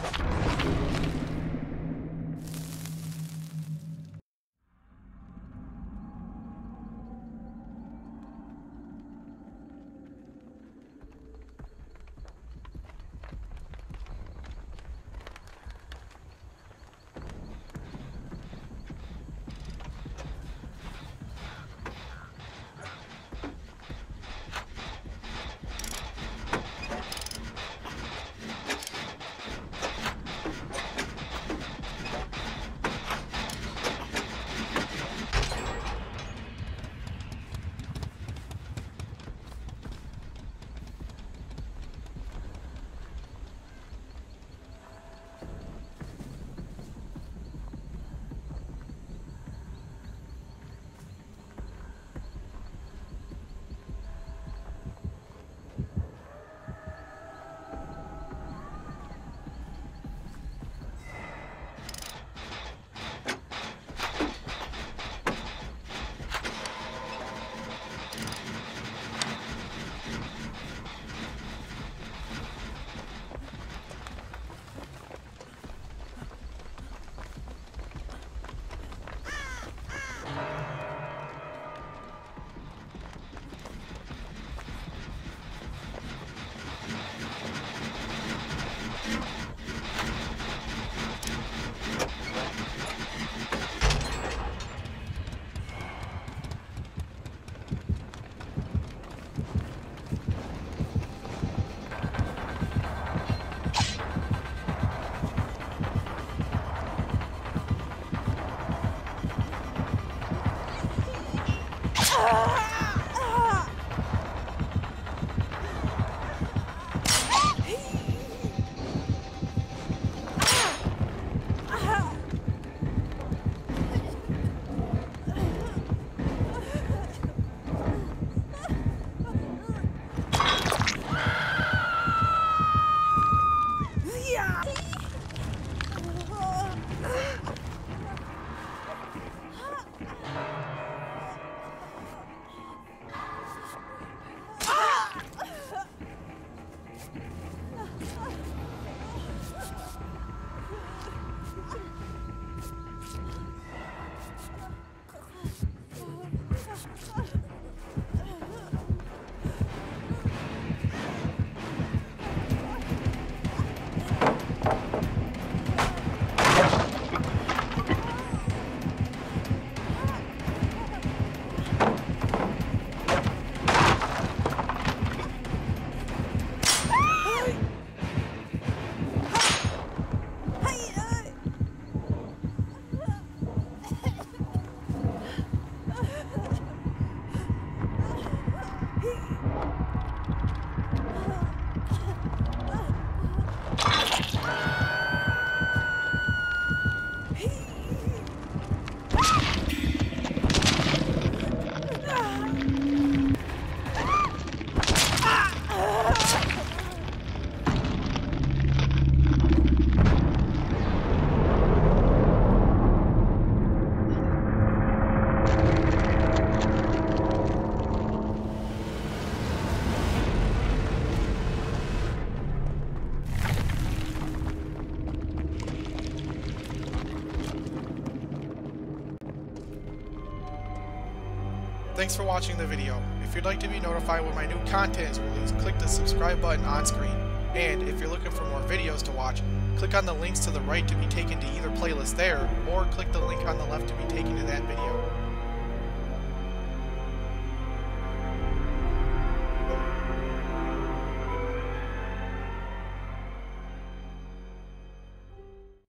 すげえ。Thanks for watching the video. If you'd like to be notified when my new content is released, click the subscribe button on screen. And if you're looking for more videos to watch, click on the links to the right to be taken to either playlist there, or click the link on the left to be taken to that video.